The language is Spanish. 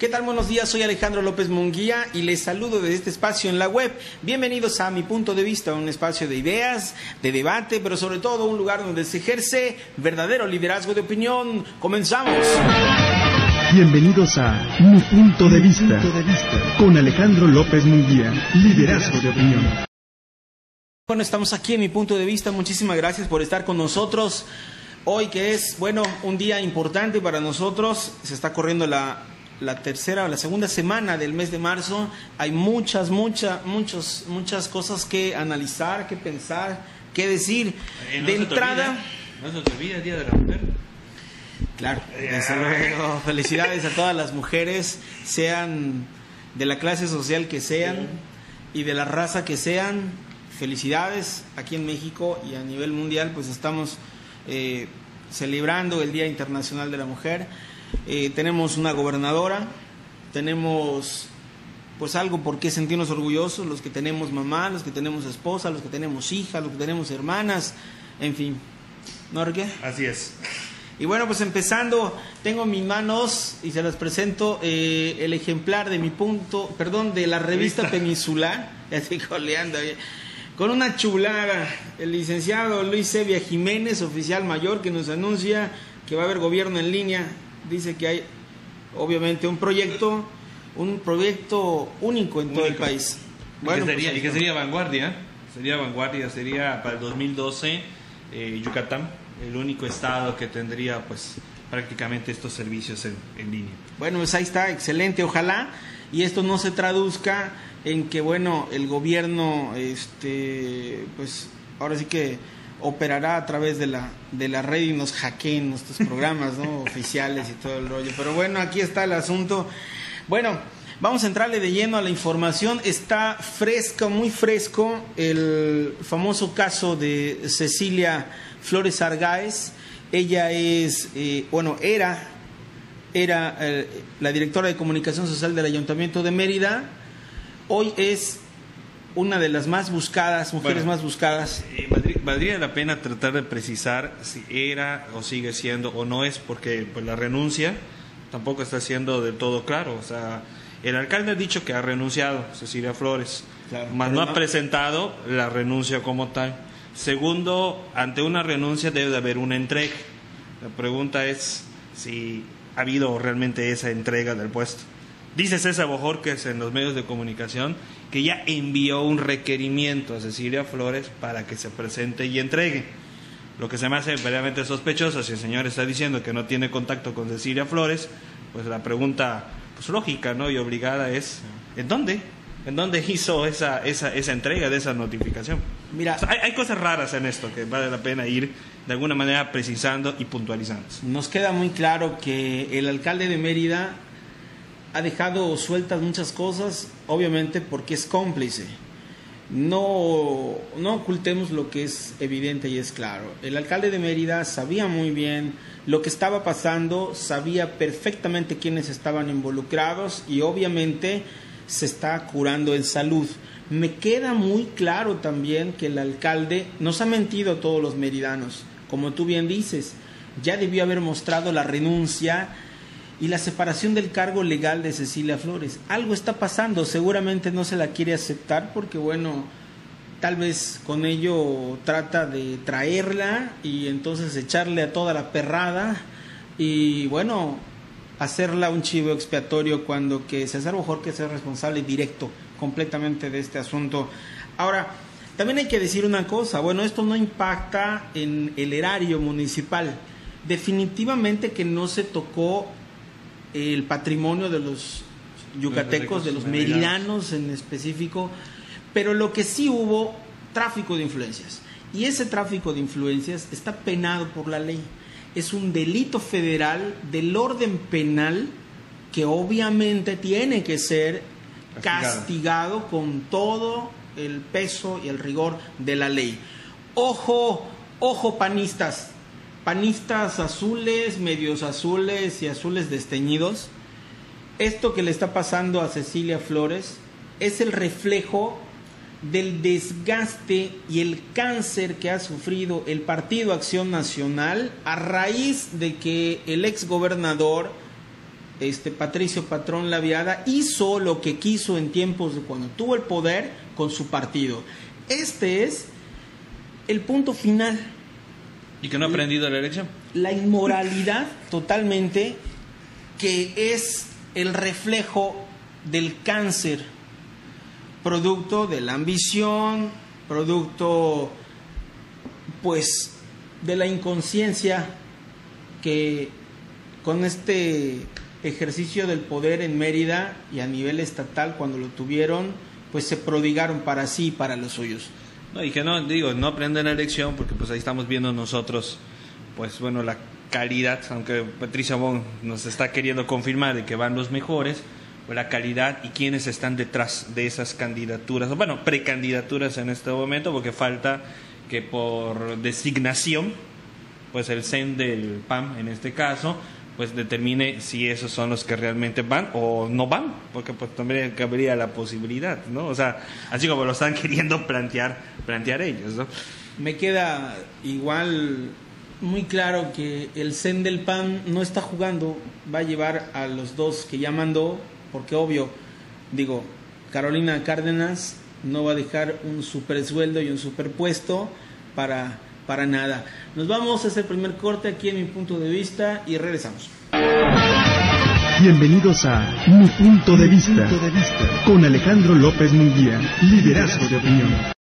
¿Qué tal? Buenos días, soy Alejandro López Munguía y les saludo desde este espacio en la web. Bienvenidos a mi punto de vista, un espacio de ideas, de debate, pero sobre todo un lugar donde se ejerce verdadero liderazgo de opinión. Comenzamos. Bienvenidos a Mi punto de vista, con Alejandro López Munguía, liderazgo de opinión. Bueno, estamos aquí en mi punto de vista. Muchísimas gracias por estar con nosotros. Hoy que es, bueno, un día importante para nosotros, se está corriendo la la tercera o la segunda semana del mes de marzo hay muchas, muchas, muchos, muchas cosas que analizar, que pensar, que decir. Eh, no de entrada. olvida, No se te olvida el Día de la Mujer. Claro, desde luego. Felicidades a todas las mujeres, sean de la clase social que sean y de la raza que sean. Felicidades aquí en México y a nivel mundial, pues estamos eh, celebrando el Día Internacional de la Mujer. Eh, tenemos una gobernadora, tenemos pues algo por qué sentirnos orgullosos, los que tenemos mamá, los que tenemos esposa, los que tenemos hija, los que tenemos hermanas, en fin. ¿No? Así es. Y bueno, pues empezando, tengo en mis manos y se las presento eh, el ejemplar de mi punto, perdón, de la revista. Peninsular, estoy coleando, con una chulada, el licenciado Luis Sevilla Jiménez, oficial mayor, que nos anuncia que va a haber gobierno en línea, dice que hay obviamente un proyecto, un proyecto único en todo el país. ¿Y Bueno, qué sería, pues, y qué sería vanguardia? Sería vanguardia, sería para el 2012 eh, Yucatán, el único estado que tendría pues prácticamente estos servicios en, en línea. Bueno, pues ahí está, excelente, ojalá y esto no se traduzca en que bueno, el gobierno este pues ahora sí que operará a través de la de la red y nos hackeen nuestros programas, ¿no? oficiales y todo el rollo. Pero bueno, aquí está el asunto. Bueno, vamos a entrarle de lleno a la información. Está fresco, muy fresco el famoso caso de Cecilia Flores Argáez. Ella es, eh, bueno, era era eh, la directora de comunicación social del Ayuntamiento de Mérida. Hoy es una de las más buscadas, mujeres Bueno. más buscadas. Eh, valdría, valdría la pena tratar de precisar si era o sigue siendo o no es, porque pues, la renuncia tampoco está siendo del todo claro. O sea, el alcalde ha dicho que ha renunciado, Cecilia Flores, Claro, pero no no- ha presentado la renuncia como tal. Segundo, ante una renuncia debe de haber una entrega. La pregunta es si ha habido realmente esa entrega del puesto. Dice César Bojorques en los medios de comunicación que ya envió un requerimiento a Cecilia Flores para que se presente y entregue. Lo que se me hace verdaderamente sospechoso, si el señor está diciendo que no tiene contacto con Cecilia Flores, pues la pregunta pues lógica ¿no? y obligada es, ¿en dónde? ¿En dónde hizo esa, esa, esa entrega de esa notificación? Mira, O sea, hay, hay cosas raras en esto que vale la pena ir de alguna manera precisando y puntualizando. nos queda muy claro que el alcalde de Mérida ha dejado sueltas muchas cosas, obviamente porque es cómplice. No, no ocultemos lo que es evidente y es claro. El alcalde de Mérida sabía muy bien lo que estaba pasando, sabía perfectamente quiénes estaban involucrados y obviamente se está curando en salud. Me queda muy claro también que el alcalde nos ha mentido a todos los meridanos. Como tú bien dices, ya debió haber mostrado la renuncia y la separación del cargo legal de Cecilia Flores. Algo está pasando, seguramente no se la quiere aceptar porque, bueno, tal vez con ello trata de traerla y entonces echarle a toda la perrada y, bueno, hacerla un chivo expiatorio cuando que César Bojorquez es responsable directo completamente de este asunto. Ahora, también hay que decir una cosa, bueno, esto no impacta en el erario municipal. Definitivamente que no se tocó el patrimonio de los yucatecos, de los meridanos en específico, pero lo que sí hubo, tráfico de influencias. Y ese tráfico de influencias está penado por la ley. Es un delito federal del orden penal que obviamente tiene que ser Castigado. castigado con todo el peso y el rigor de la ley. Ojo, ojo panistas, panistas azules, medios azules y azules desteñidos. Esto que le está pasando a Cecilia Flores es el reflejo del desgaste y el cáncer que ha sufrido el Partido Acción Nacional a raíz de que el ex gobernador este Patricio Patrón Laviada hizo lo que quiso en tiempos de cuando tuvo el poder con su partido. Este es el punto final. ¿Y que no ha aprendido la elección? La inmoralidad totalmente que es el reflejo del cáncer, producto de la ambición, producto pues de la inconsciencia que con este ejercicio del poder en Mérida y a nivel estatal cuando lo tuvieron, pues se prodigaron para sí y para los suyos. No, y que no, digo, no aprenden la elección porque pues ahí estamos viendo nosotros, pues bueno, la calidad, aunque Patricia Bon nos está queriendo confirmar de que van los mejores, pues la calidad y quiénes están detrás de esas candidaturas, bueno, precandidaturas en este momento, porque falta que por designación, pues el CEN del PAM en este caso, pues determine si esos son los que realmente van o no van, porque pues también cabría la posibilidad, ¿no? O sea, así como lo están queriendo plantear, plantear ellos, ¿no? Me queda igual muy claro que el CEN del PAN no está jugando, va a llevar a los dos que ya mandó, porque obvio, digo, Carolina Cárdenas no va a dejar un super sueldo y un super puesto para para nada. Nos vamos a hacer el primer corte aquí en mi punto de vista y regresamos. Bienvenidos a Mi Punto de Vista, con Alejandro López Munguía, liderazgo de opinión.